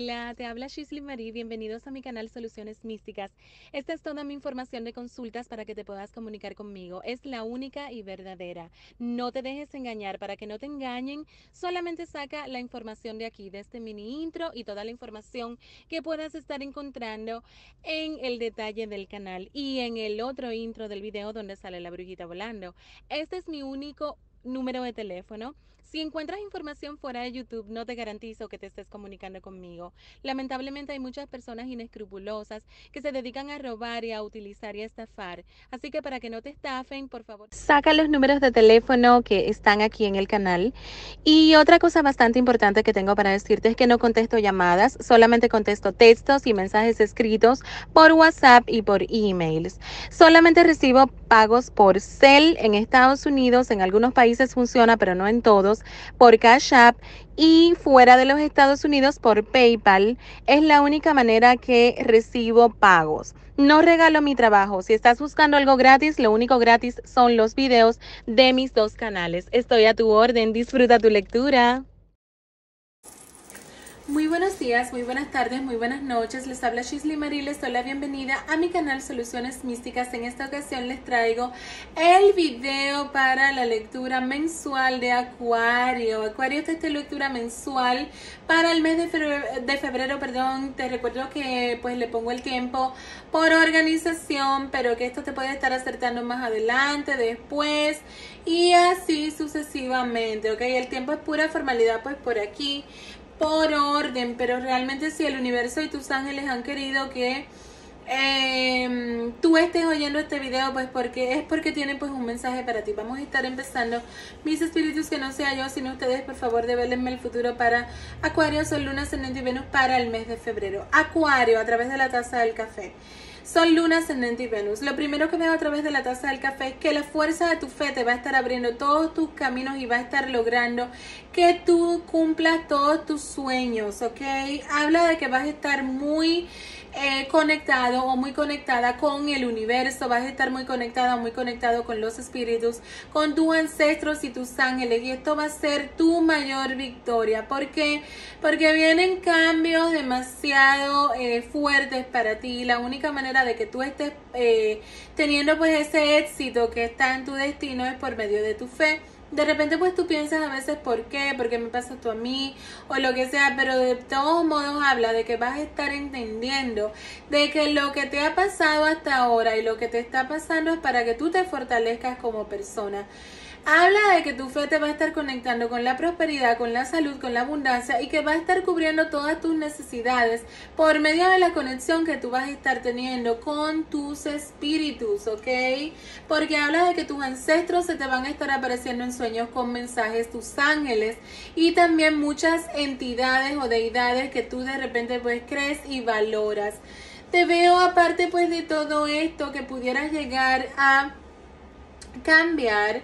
Hola, te habla Shisley Marie. Bienvenidos a mi canal Soluciones Místicas. Esta es toda mi información de consultas para que te puedas comunicar conmigo. Es la única y verdadera. No te dejes engañar. Para que no te engañen, solamente saca la información de aquí, de este mini intro y toda la información que puedas estar encontrando en el detalle del canal y en el otro intro del video donde sale la brujita volando. Este es mi único número de teléfono. Si encuentras información fuera de YouTube, no te garantizo que te estés comunicando conmigo. Lamentablemente hay muchas personas inescrupulosas que se dedican a robar y a utilizar y a estafar. Así que para que no te estafen, por favor, saca los números de teléfono que están aquí en el canal. Y otra cosa bastante importante que tengo para decirte es que no contesto llamadas, solamente contesto textos y mensajes escritos por WhatsApp y por emails. Solamente recibo pagos por Cel en Estados Unidos, en algunos países funciona, pero no en todos por Cash App y fuera de los Estados Unidos por PayPal. Es la única manera que recibo pagos. No regalo mi trabajo. Si estás buscando algo gratis, lo único gratis son los videos de mis dos canales. Estoy a tu orden. Disfruta tu lectura. Muy buenos días, muy buenas tardes, muy buenas noches. Les habla Shisley Marie, les doy la bienvenida a mi canal Soluciones Místicas. En esta ocasión les traigo el video para la lectura mensual de Acuario. Acuario, esta es tu lectura mensual para el mes de febrero, de febrero, perdón. Te recuerdo que pues le pongo el tiempo por organización, pero que esto te puede estar acertando más adelante, después y así sucesivamente, ¿ok? El tiempo es pura formalidad pues por aquí por orden, pero realmente si el universo y tus ángeles han querido que eh, tú estés oyendo este video, pues porque es porque tienen pues un mensaje para ti. Vamos a estar empezando. Mis espíritus que no sea yo, sino ustedes, por favor, develenme el futuro para Acuario, Sol, Luna, Ascendente y Venus para el mes de febrero. Acuario, a través de la taza del café. Sol, Luna, Ascendente y Venus. Lo primero que veo a través de la taza del café es que la fuerza de tu fe te va a estar abriendo todos tus caminos y va a estar logrando que tú cumplas todos tus sueños, ¿ok? Habla de que vas a estar muy eh, conectado o muy conectada con el universo, vas a estar muy conectada muy conectado con los espíritus, con tus ancestros y tus ángeles y esto va a ser tu mayor victoria. ¿Por qué? Porque vienen cambios demasiado eh, fuertes para ti. La única manera de que tú estés eh, teniendo pues ese éxito que está en tu destino es por medio de tu fe de repente pues tú piensas a veces por qué, por qué me pasa esto a mí o lo que sea, pero de todos modos habla de que vas a estar entendiendo de que lo que te ha pasado hasta ahora y lo que te está pasando es para que tú te fortalezcas como persona. Habla de que tu fe te va a estar conectando con la prosperidad, con la salud, con la abundancia y que va a estar cubriendo todas tus necesidades por medio de la conexión que tú vas a estar teniendo con tus espíritus, ¿ok? Porque habla de que tus ancestros se te van a estar apareciendo en sueños con mensajes, tus ángeles y también muchas entidades o deidades que tú de repente pues crees y valoras. Te veo aparte pues de todo esto que pudieras llegar a cambiar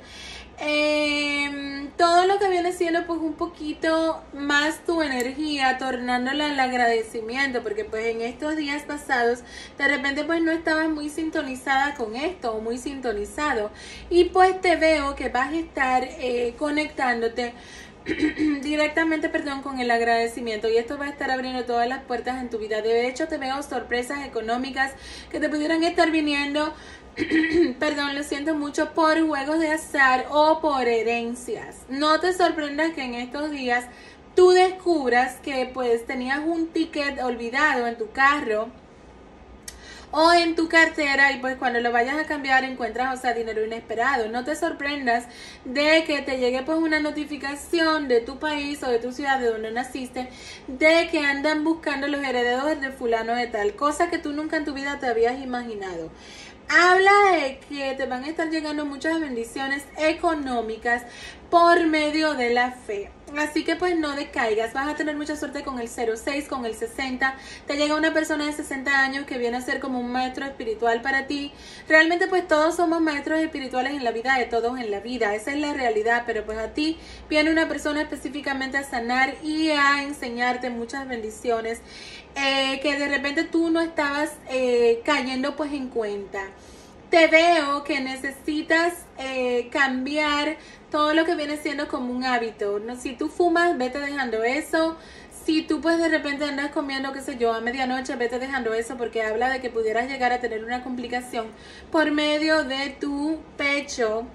eh, todo lo que viene siendo pues un poquito más tu energía, tornándola al agradecimiento, porque pues en estos días pasados de repente pues no estabas muy sintonizada con esto o muy sintonizado y pues te veo que vas a estar eh, conectándote directamente, perdón, con el agradecimiento y esto va a estar abriendo todas las puertas en tu vida. De hecho, te veo sorpresas económicas que te pudieran estar viniendo perdón, lo siento mucho, por juegos de azar o por herencias. No te sorprendas que en estos días tú descubras que pues tenías un ticket olvidado en tu carro o en tu cartera y pues cuando lo vayas a cambiar encuentras, o sea, dinero inesperado. No te sorprendas de que te llegue pues una notificación de tu país o de tu ciudad de donde naciste de que andan buscando los herederos de fulano de tal, cosa que tú nunca en tu vida te habías imaginado. Habla de que te van a estar llegando muchas bendiciones económicas por medio de la fe. Así que pues no decaigas, vas a tener mucha suerte con el 06, con el 60. Te llega una persona de 60 años que viene a ser como un maestro espiritual para ti. Realmente pues todos somos maestros espirituales en la vida de todos en la vida, esa es la realidad, pero pues a ti viene una persona específicamente a sanar y a enseñarte muchas bendiciones eh, que de repente tú no estabas eh, cayendo pues en cuenta. Te veo que necesitas eh, cambiar todo lo que viene siendo como un hábito. ¿no? Si tú fumas, vete dejando eso. si tú pues de repente andas comiendo, qué sé yo, a medianoche, vete dejando eso porque habla de que pudieras llegar a tener una complicación por medio de tu pecho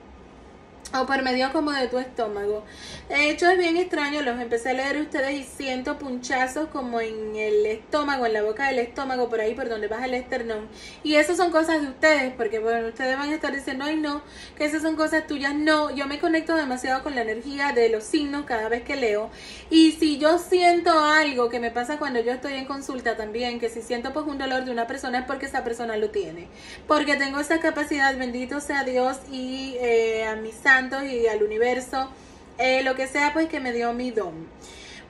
o por medio como de tu estómago. De hecho es bien extraño, los empecé a leer ustedes y siento punchazos como en el estómago, en la boca del estómago, por ahí por donde baja el esternón. Y eso son cosas de ustedes, porque bueno, ustedes van a estar diciendo, ay no, que esas son cosas tuyas. No, yo me conecto demasiado con la energía de los signos cada vez que leo. Y si yo siento algo que me pasa cuando yo estoy en consulta también, que si siento pues un dolor de una persona es porque esa persona lo tiene. Porque tengo esa capacidad, bendito sea Dios y eh, a y al universo, eh, lo que sea pues que me dio mi don.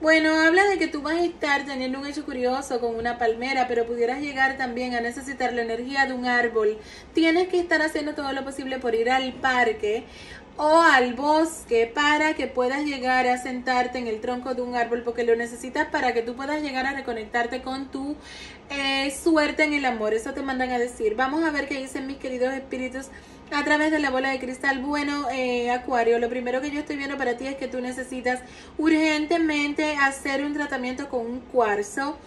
Bueno, habla de que tú vas a estar teniendo un hecho curioso con una palmera, pero pudieras llegar también a necesitar la energía de un árbol. Tienes que estar haciendo todo lo posible por ir al parque o al bosque para que puedas llegar a sentarte en el tronco de un árbol porque lo necesitas para que tú puedas llegar a reconectarte con tu eh, suerte en el amor. Eso te mandan a decir. Vamos a ver qué dicen mis queridos espíritus a través de la bola de cristal. Bueno, eh, Acuario, lo primero que yo estoy viendo para ti es que tú necesitas urgentemente hacer un tratamiento con un cuarzo.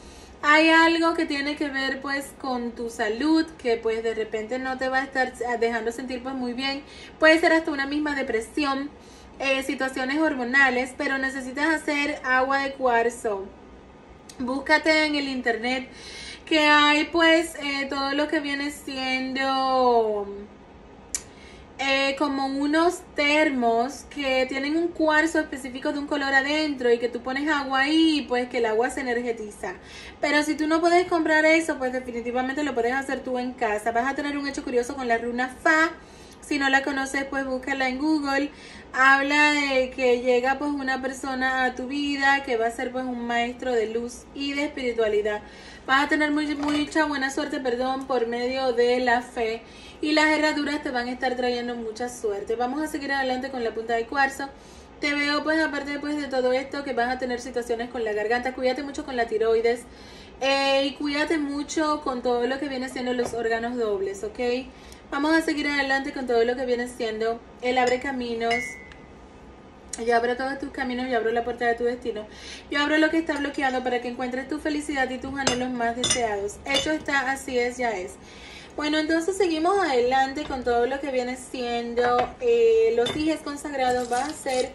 Hay algo que tiene que ver pues con tu salud, que pues de repente no te va a estar dejando sentir pues muy bien. Puede ser hasta una misma depresión, eh, situaciones hormonales, pero necesitas hacer agua de cuarzo. Búscate en el internet que hay pues eh, todo lo que viene siendo eh, como unos termos que tienen un cuarzo específico de un color adentro y que tú pones agua ahí, pues que el agua se energetiza. Pero si tú no puedes comprar eso, pues definitivamente lo puedes hacer tú en casa. Vas a tener un hecho curioso con la runa Fa. Si no la conoces, pues búscala en Google. Habla de que llega pues una persona a tu vida que va a ser pues un maestro de luz y de espiritualidad. Vas a tener muy, mucha buena suerte, perdón, por medio de la fe y las herraduras te van a estar trayendo mucha suerte. Vamos a seguir adelante con la punta de cuarzo. Te veo pues aparte pues, de todo esto que vas a tener situaciones con la garganta. Cuídate mucho con la tiroides eh, y cuídate mucho con todo lo que viene siendo los órganos dobles, ¿ok? Vamos a seguir adelante con todo lo que viene siendo el abre caminos. Yo abro todos tus caminos, yo abro la puerta de tu destino. Yo abro lo que está bloqueado para que encuentres tu felicidad y tus anhelos más deseados. Hecho está, así es, ya es. Bueno, entonces seguimos adelante con todo lo que viene siendo eh, los dijes consagrados. Va a ser,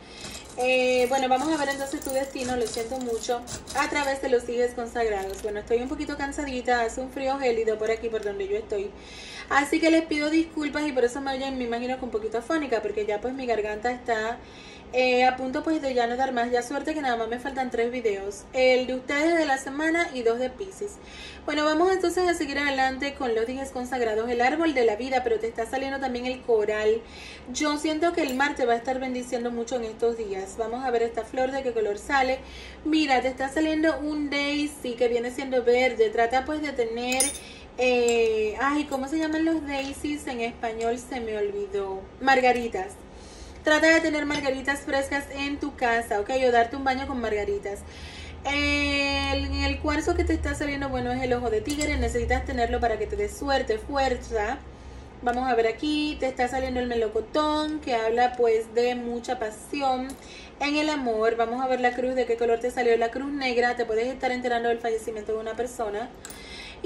eh, bueno, vamos a ver entonces tu destino, lo siento mucho, a través de los dijes consagrados. Bueno, estoy un poquito cansadita, hace un frío gélido por aquí, por donde yo estoy. Así que les pido disculpas y por eso me oyen, me imagino, con un poquito afónica, porque ya pues mi garganta está eh, a punto pues de ya no dar más, ya suerte que nada más me faltan tres videos, el de ustedes de la semana y dos de Pisces. Bueno, vamos entonces a seguir adelante con los días consagrados, el árbol de la vida, pero te está saliendo también el coral. Yo siento que el mar te va a estar bendiciendo mucho en estos días. Vamos a ver esta flor de qué color sale. Mira, te está saliendo un daisy que viene siendo verde, trata pues de tener... Eh, ay, ¿cómo se llaman los daisies en español? Se me olvidó. Margaritas Trata de tener margaritas frescas en tu casa, ¿ok? O darte un baño con margaritas. El, el cuarzo que te está saliendo, bueno, es el ojo de tigre. Necesitas tenerlo para que te dé suerte, fuerza. Vamos a ver aquí, te está saliendo el melocotón, que habla pues de mucha pasión en el amor. Vamos a ver la cruz, de qué color te salió la cruz negra. Te puedes estar enterando del fallecimiento de una persona.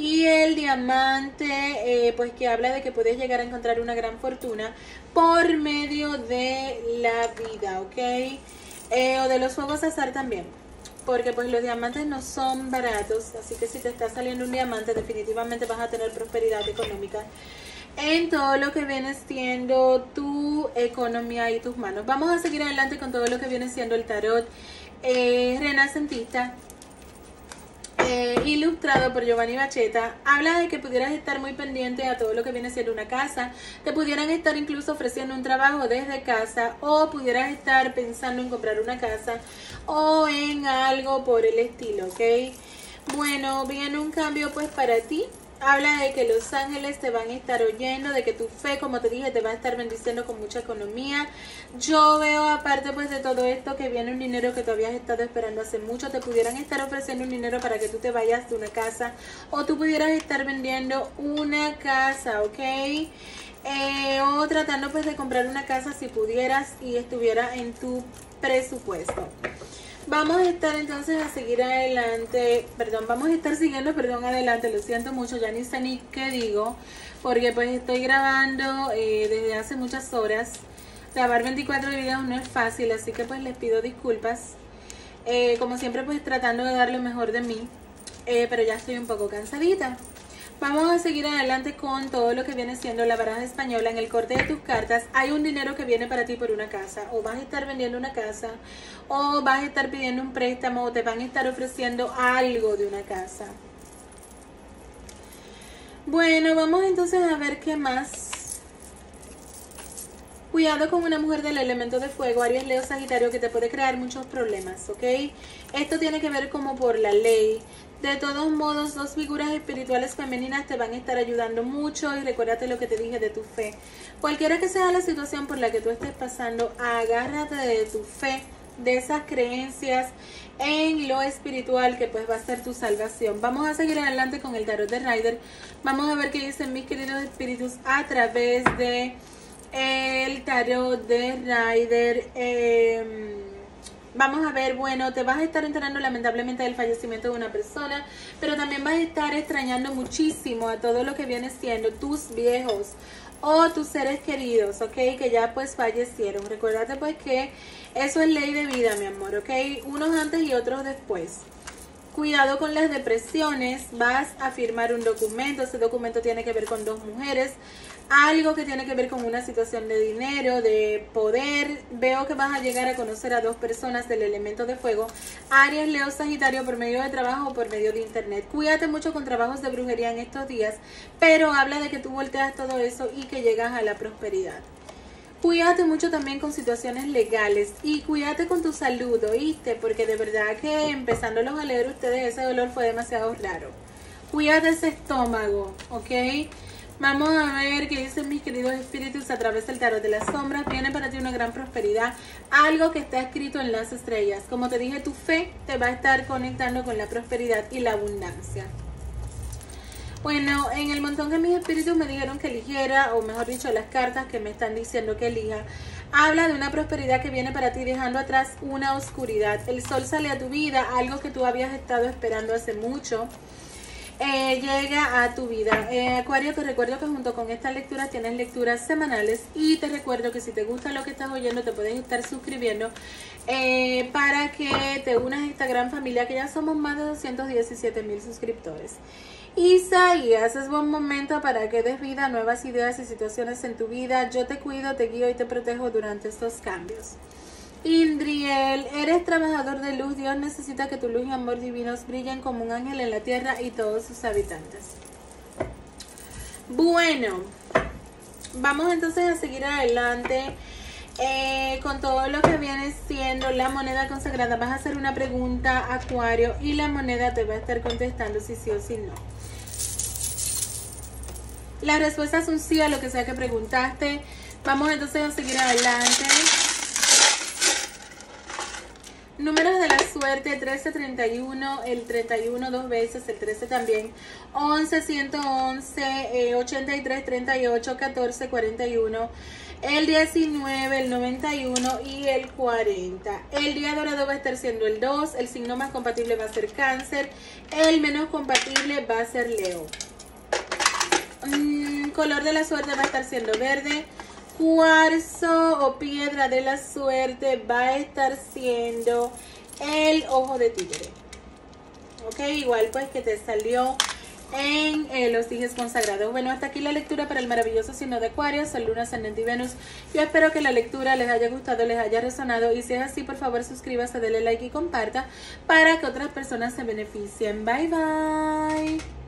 Y el diamante, eh, pues que habla de que puedes llegar a encontrar una gran fortuna por medio de la vida, ¿ok? Eh, o de los fuegos azar también. Porque pues los diamantes no son baratos, así que si te está saliendo un diamante definitivamente vas a tener prosperidad económica en todo lo que viene siendo tu economía y tus manos. Vamos a seguir adelante con todo lo que viene siendo el tarot eh, renacentista eh, ilustrado por Giovanni Bacheta, habla de que pudieras estar muy pendiente a todo lo que viene siendo una casa, te pudieran estar incluso ofreciendo un trabajo desde casa o pudieras estar pensando en comprar una casa o en algo por el estilo, ¿ok? Bueno, viene un cambio pues para ti habla de que los ángeles te van a estar oyendo, de que tu fe, como te dije, te va a estar bendiciendo con mucha economía. Yo veo aparte pues de todo esto que viene un dinero que tú habías estado esperando hace mucho, te pudieran estar ofreciendo un dinero para que tú te vayas de una casa o tú pudieras estar vendiendo una casa, ¿ok? Eh, o tratando pues de comprar una casa si pudieras y estuviera en tu presupuesto. Vamos a estar entonces a seguir adelante, perdón, vamos a estar siguiendo, perdón, adelante, lo siento mucho, ya ni sé ni qué digo, porque pues estoy grabando eh, desde hace muchas horas. Grabar 24 videos no es fácil, así que pues les pido disculpas. Eh, como siempre pues tratando de dar lo mejor de mí, eh, pero ya estoy un poco cansadita. Vamos a seguir adelante con todo lo que viene siendo la baraja española. En el corte de tus cartas hay un dinero que viene para ti por una casa. O vas a estar vendiendo una casa, o vas a estar pidiendo un préstamo, o te van a estar ofreciendo algo de una casa. Bueno, vamos entonces a ver qué más. Cuidado con una mujer del elemento de fuego, Aries, Leo, Sagitario, que te puede crear muchos problemas, ¿ok? Esto tiene que ver como por la ley. De todos modos, dos figuras espirituales femeninas te van a estar ayudando mucho y recuérdate lo que te dije de tu fe. Cualquiera que sea la situación por la que tú estés pasando, agárrate de tu fe, de esas creencias en lo espiritual que pues va a ser tu salvación. Vamos a seguir adelante con el tarot de Rider. Vamos a ver qué dicen mis queridos espíritus a través de el tarot de Rider. Eh, Vamos a ver, bueno, te vas a estar enterando lamentablemente del fallecimiento de una persona, pero también vas a estar extrañando muchísimo a todo lo que viene siendo tus viejos o tus seres queridos, ¿ok? Que ya pues fallecieron. Recuérdate pues que eso es ley de vida, mi amor, ¿ok? Unos antes y otros después. Cuidado con las depresiones, vas a firmar un documento, ese documento tiene que ver con dos mujeres, algo que tiene que ver con una situación de dinero, de poder. Veo que vas a llegar a conocer a dos personas del elemento de fuego, Aries, Leo, Sagitario, por medio de trabajo o por medio de internet. Cuídate mucho con trabajos de brujería en estos días, pero habla de que tú volteas todo eso y que llegas a la prosperidad. Cuídate mucho también con situaciones legales y cuídate con tu salud, ¿oíste? Porque de verdad que empezándolos a leer ustedes ese dolor fue demasiado raro. Cuídate ese estómago, ¿ok? Vamos a ver qué dicen mis queridos espíritus a través del tarot de las sombras. Viene para ti una gran prosperidad, algo que está escrito en las estrellas. Como te dije, tu fe te va a estar conectando con la prosperidad y la abundancia. Bueno, en el montón que mis espíritus me dijeron que eligiera, o mejor dicho, las cartas que me están diciendo que elija, habla de una prosperidad que viene para ti dejando atrás una oscuridad. El sol sale a tu vida, algo que tú habías estado esperando hace mucho. Eh, llega a tu vida. Eh, Acuario, te recuerdo que junto con esta lectura tienes lecturas semanales y te recuerdo que si te gusta lo que estás oyendo te puedes estar suscribiendo eh, para que te unas a esta gran familia que ya somos más de 217 mil suscriptores. Isaías, es buen momento para que des vida a nuevas ideas y situaciones en tu vida. Yo te cuido, te guío y te protejo durante estos cambios. Indriel, eres trabajador de luz. Dios necesita que tu luz y amor divinos brillen como un ángel en la tierra y todos sus habitantes. Bueno, vamos entonces a seguir adelante eh, con todo lo que viene siendo la moneda consagrada. Vas a hacer una pregunta, Acuario, y la moneda te va a estar contestando si sí o si no. La respuesta es un sí a lo que sea que preguntaste. Vamos entonces a seguir adelante. Números de la suerte, 13, 31, el 31 dos veces, el 13 también, 11, 111, 83, 38, 14, 41, el 19, el 91 y el 40. El día dorado va a estar siendo el 2, el signo más compatible va a ser cáncer, el menos compatible va a ser Leo. Mm, color de la suerte va a estar siendo verde. Cuarzo o piedra de la suerte va a estar siendo el ojo de tigre. Ok, igual pues que te salió en eh, los dijes consagrados. Bueno, hasta aquí la lectura para el maravilloso signo de Acuario, Sol, Luna, Ascendente y Venus. Yo espero que la lectura les haya gustado, les haya resonado y si es así, por favor suscríbase, denle like y comparta para que otras personas se beneficien. Bye bye.